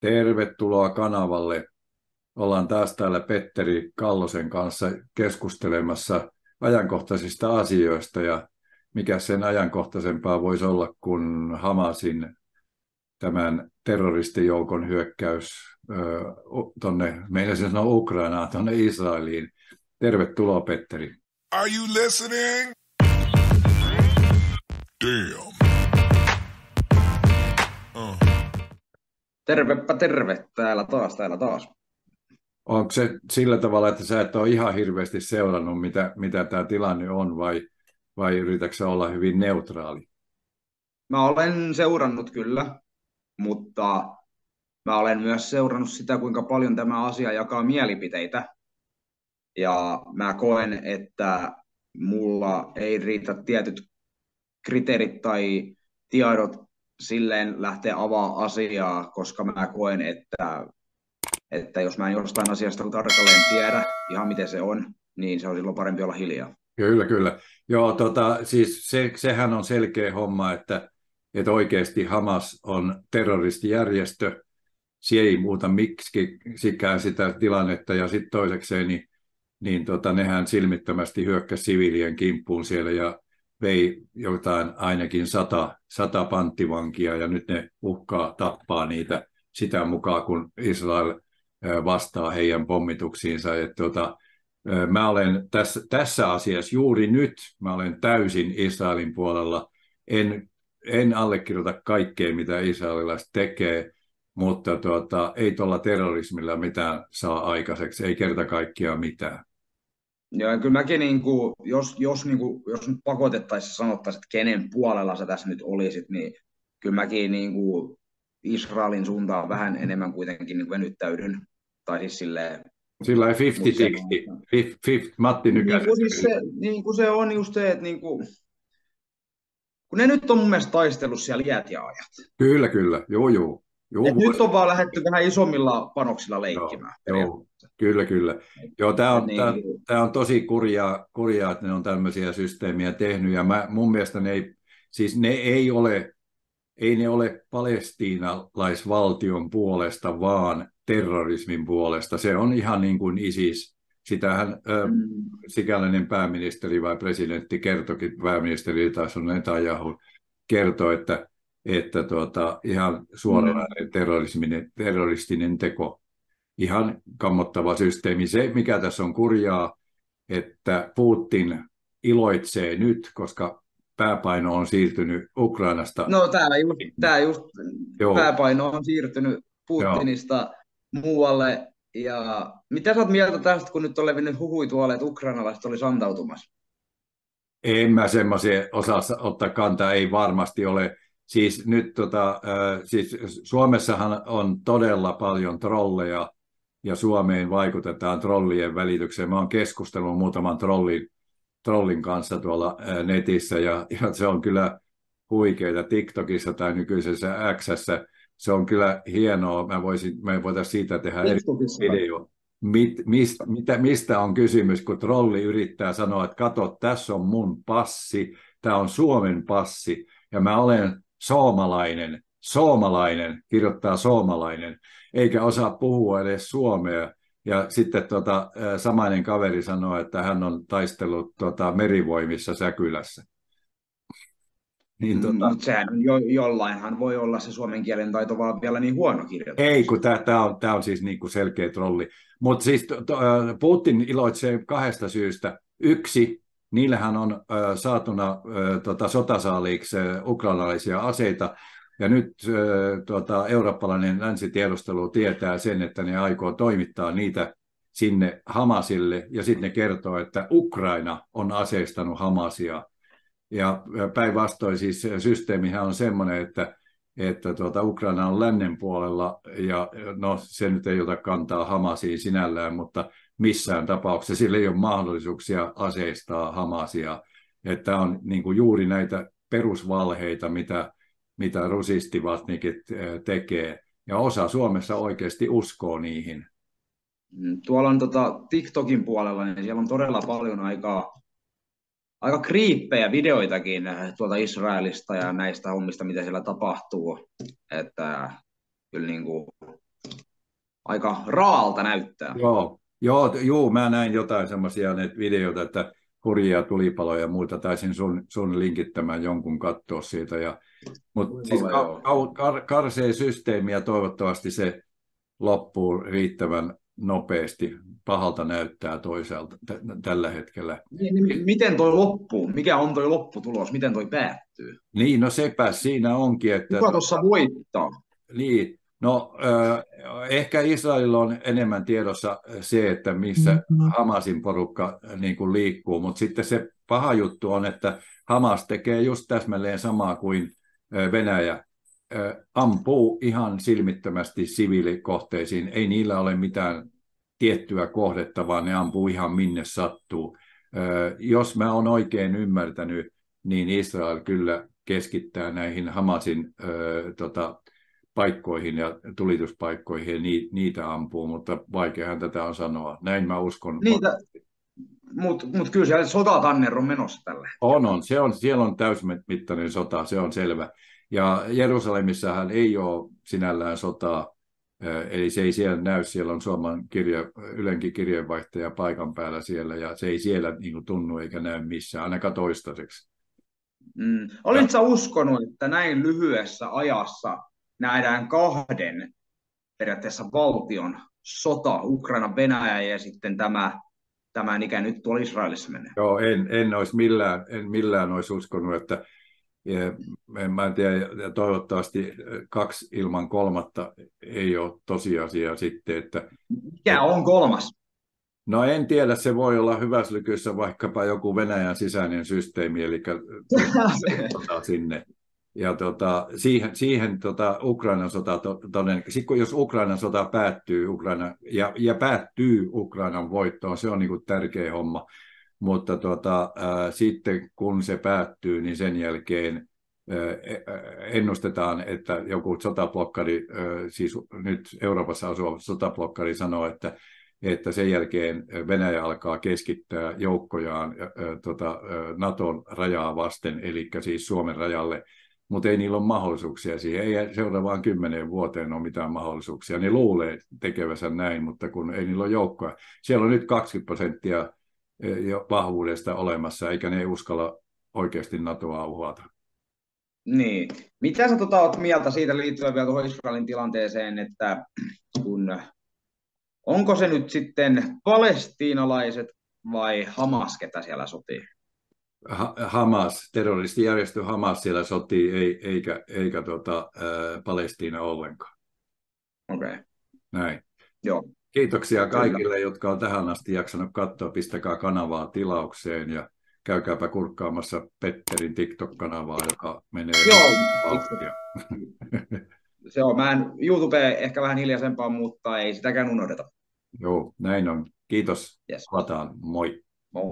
Tervetuloa kanavalle. Ollaan taas täällä Petteri Kallosen kanssa keskustelemassa ajankohtaisista asioista ja mikä sen ajankohtaisempaa voisi olla kuin Hamasin tämän terroristijoukon hyökkäys tuonne, meillä se sanoo Ukrainaan, tuonne Israeliin. Tervetuloa Petteri. Are you listening? Damn. Tervepä terve, täällä taas, täällä taas. Onko se sillä tavalla, että sä et ole ihan hirveästi seurannut, mitä, mitä tämä tilanne on, vai, vai yritätkö olla hyvin neutraali? Mä olen seurannut kyllä, mutta mä olen myös seurannut sitä, kuinka paljon tämä asia jakaa mielipiteitä. Ja mä koen, että mulla ei riitä tietyt kriteerit tai tiedot silleen lähteä avaa asiaa, koska mä koen, että, että jos mä en jostain asiasta tarkalleen tiedä ihan miten se on, niin se on silloin parempi olla hiljaa. Kyllä, kyllä. Joo, tota, siis se, sehän on selkeä homma, että, että oikeasti Hamas on terroristijärjestö. Se ei muuta miksi sikään sitä tilannetta. Ja sitten toisekseen, niin, niin tota, nehän silmittömästi hyökkäsi siviilien kimppuun siellä ja vei jotain ainakin sata, sata panttivankia ja nyt ne uhkaa tappaa niitä sitä mukaan, kun Israel vastaa heidän pommituksiinsa. Et tuota, mä olen tässä, tässä asiassa juuri nyt, mä olen täysin Israelin puolella. En, en allekirjoita kaikkea, mitä israelilaiset tekee, mutta tuota, ei tuolla terrorismilla mitään saa aikaiseksi, ei kerta kaikkiaan mitään. Ja kyllä mäkin, niin kuin, jos, jos, niin kuin, jos nyt pakotettaisiin sanottaisiin, että kenen puolella sä tässä nyt olisit, niin kyllä mäkin niin kuin, Israelin suuntaan vähän enemmän kuitenkin niin venyttäydyn. Tai siis silleen... Sillä 50-60, Matti Nykänen. Niin kuin, siis se, niin kuin se on just se, että niin kuin, kun ne nyt on mun mielestä taistellut siellä iät ja ajat. Kyllä, kyllä, joo, joo. Joo nyt on vaan lähdetty vähän isommilla panoksilla leikkimään. Joo, joo. Kyllä, kyllä. Joo, tämä on, niin. tämä, tämä on tosi kurjaa, kurjaa, että ne on tämmöisiä systeemiä tehnyt, ja mä, mun mielestä ne ei, siis ne ei ole, ei ne ole palestiinalaisvaltion puolesta, vaan terrorismin puolesta. Se on ihan niin kuin ISIS. Sitähän mm. sikäläinen pääministeri vai presidentti kertokin, pääministeri taisi on Netanyahu, kertoi, että, että tuota, ihan suoranainen mm. terroristinen teko ihan kammottava systeemi. Se, mikä tässä on kurjaa, että Putin iloitsee nyt, koska pääpaino on siirtynyt Ukrainasta. No tämä just, tämä just Joo. pääpaino on siirtynyt Putinista Joo. muualle. Ja mitä sä oot mieltä tästä, kun nyt on levinnyt huhui tuolle, että ukrainalaiset oli antautumassa? En mä semmoisia osaa ottaa kantaa, ei varmasti ole. Siis nyt tota, siis Suomessahan on todella paljon trolleja, ja Suomeen vaikutetaan trollien välitykseen. Mä oon keskustellut muutaman trollin, trollin kanssa tuolla netissä ja, ja se on kyllä huikeita TikTokissa tai nykyisessä Xssä. Se on kyllä hienoa. Mä voisin, me voitaisiin siitä tehdä eri video. Mit, mist, mitä, mistä on kysymys, kun trolli yrittää sanoa, että kato, tässä on mun passi, tämä on Suomen passi, ja mä olen soomalainen, soomalainen, kirjoittaa soomalainen, eikä osaa puhua edes suomea. Ja sitten tota, samainen kaveri sanoi, että hän on taistellut tota, merivoimissa Säkylässä. Niin, tota... Mutta sehän jo, jollainhan voi olla se suomen kielen taito vaan vielä niin huono kirjoittaa. Ei, kun tämä on, tää on siis niinku selkeä trolli. Mutta siis to, to, Putin iloitsee kahdesta syystä. Yksi, niillähän on saatuna äh, tota, sotasaaliiksi ukrainalaisia aseita, ja nyt tuota, eurooppalainen länsitiedustelu tietää sen, että ne aikoo toimittaa niitä sinne Hamasille, ja sitten ne kertoo, että Ukraina on aseistanut Hamasia. Ja päinvastoin siis systeemihän on semmoinen, että, että tuota, Ukraina on lännen puolella, ja no se nyt ei ota kantaa Hamasiin sinällään, mutta missään tapauksessa sillä ei ole mahdollisuuksia aseistaa Hamasia. Että on niin kuin juuri näitä perusvalheita, mitä mitä rusistivatnikit eh, tekee. Ja osa Suomessa oikeasti uskoo niihin. Mm, tuolla on tota, TikTokin puolella, niin siellä on todella paljon aika, aika kriippejä videoitakin eh, tuolta Israelista ja näistä hommista, mitä siellä tapahtuu. Että kyllä niin kuin, aika raalta näyttää. Joo, joo, joo mä näin jotain semmoisia videoita, että hurjia tulipaloja ja muuta, taisin sun, sun linkittämään jonkun katsoa siitä. Ja, mutta siis ka, ka, kar, karsee systeemi ja toivottavasti se loppuu riittävän nopeasti. Pahalta näyttää toisaalta t- tällä hetkellä. Niin, niin, miten toi loppuu? Mikä on toi lopputulos? Miten toi päättyy? Niin, no sepä siinä onkin. Että... Kuka tuossa voittaa? Niin, no ehkä Israelilla on enemmän tiedossa se, että missä mm-hmm. Hamasin porukka niin kuin liikkuu, mutta sitten se paha juttu on, että Hamas tekee just täsmälleen samaa kuin Venäjä ampuu ihan silmittömästi siviilikohteisiin. Ei niillä ole mitään tiettyä kohdetta, vaan ne ampuu ihan minne sattuu. Jos mä oon oikein ymmärtänyt, niin Israel kyllä keskittää näihin Hamasin tota, paikkoihin ja tulituspaikkoihin ja niitä ampuu, mutta vaikeahan tätä on sanoa. Näin mä uskon. Niitä, mutta mut kyllä siellä sotatanner on menossa tällä On, on. Se on. Siellä on täysmittainen sota, se on selvä. Ja Jerusalemissahan ei ole sinällään sotaa, eli se ei siellä näy, siellä on Suomen kirja, Ylenkin kirjeenvaihtaja paikan päällä siellä, ja se ei siellä niin kuin, tunnu eikä näy missään, ainakaan toistaiseksi. Mm. Olitko uskonut, että näin lyhyessä ajassa nähdään kahden periaatteessa valtion sota, Ukraina, Venäjä ja sitten tämä, tämä mikä nyt tuolla Israelissa menee? Joo, en, en olisi millään, en millään olisi uskonut, että ja mä en tiedä, toivottavasti kaksi ilman kolmatta ei ole tosiasia sitten, että... Mikä on kolmas? No en tiedä, se voi olla hyväslykyssä vaikkapa joku Venäjän sisäinen systeemi, eli sinne. Ja tota, siihen, siihen tota, Ukrainan sota, toden, jos Ukrainan sota päättyy Ukraina, ja, ja päättyy Ukrainan voittoon, se on niin kuin tärkeä homma, mutta tuota, ää, sitten kun se päättyy, niin sen jälkeen ennustetaan, että joku sotablokkari, siis nyt Euroopassa asuva sotablokkari sanoo, että, että sen jälkeen Venäjä alkaa keskittää joukkojaan tota, Naton rajaa vasten, eli siis Suomen rajalle, mutta ei niillä ole mahdollisuuksia siihen. Ei seuraavaan kymmeneen vuoteen ole mitään mahdollisuuksia. Ne luulee tekevänsä näin, mutta kun ei niillä ole joukkoja. Siellä on nyt 20 prosenttia vahvuudesta olemassa, eikä ne uskalla oikeasti NATOa uhata. Niin. Mitä sä tota, oot mieltä siitä liittyen vielä tuohon Israelin tilanteeseen, että kun, onko se nyt sitten palestiinalaiset vai Hamas, ketä siellä sotii? Ha- Hamas, terroristijärjestö Hamas siellä sotii, ei, eikä, eikä tota, ää, Palestiina ollenkaan. Okei. Okay. Näin. Joo. Kiitoksia kaikille, jotka on tähän asti jaksanut katsoa. Pistäkää kanavaa tilaukseen ja käykääpä kurkkaamassa Petterin TikTok-kanavaa, joka menee Joo, se on. Mä en YouTube ehkä vähän hiljaisempaa, mutta ei sitäkään unohdeta. Joo, näin on. Kiitos. Yes. Palataan. Moi. Moi.